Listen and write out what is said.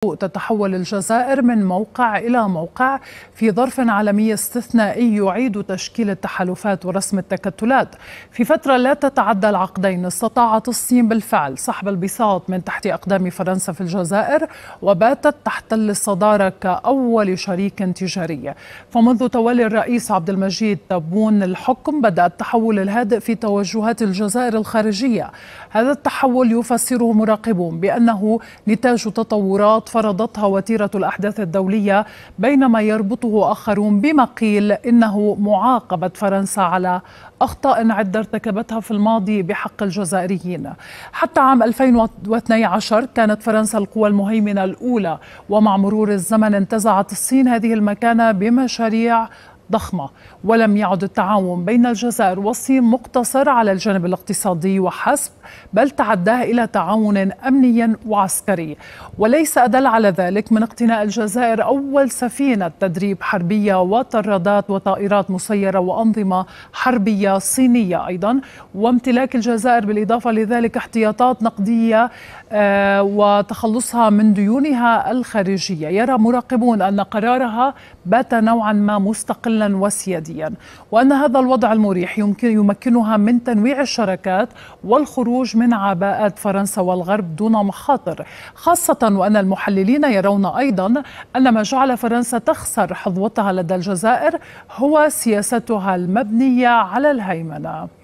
تتحول الجزائر من موقع إلى موقع في ظرف عالمي استثنائي يعيد تشكيل التحالفات ورسم التكتلات. في فترة لا تتعدى العقدين استطاعت الصين بالفعل سحب البساط من تحت أقدام فرنسا في الجزائر وباتت تحتل الصدارة كأول شريك تجاري. فمنذ تولي الرئيس عبد المجيد تبون الحكم بدأ التحول الهادئ في توجهات الجزائر الخارجية. هذا التحول يفسره مراقبون بأنه نتاج تطورات فرضتها وتيرة الأحداث الدولية بينما يربطه آخرون بما قيل إنه معاقبة فرنسا على أخطاء عدة ارتكبتها في الماضي بحق الجزائريين. حتى عام 2012 كانت فرنسا القوى المهيمنة الأولى ومع مرور الزمن انتزعت الصين هذه المكانة بمشاريع ضخمة ولم يعد التعاون بين الجزائر والصين مقتصر على الجانب الاقتصادي وحسب بل تعداه إلى تعاون أمني وعسكري. وليس أدل على ذلك من اقتناء الجزائر أول سفينة تدريب حربية وطرادات وطائرات مسيرة وأنظمة حربية صينية أيضا. وامتلاك الجزائر بالإضافة لذلك احتياطات نقدية آه، وتخلصها من ديونها الخارجية. يرى مراقبون أن قرارها بات نوعا ما مستقلا مستقلا وسياديا وأن هذا الوضع المريح يمكن يمكنها من تنويع الشراكات والخروج من عباءات فرنسا والغرب دون مخاطر خاصة وأن المحللين يرون أيضا أن ما جعل فرنسا تخسر حظوتها لدى الجزائر هو سياستها المبنية على الهيمنة.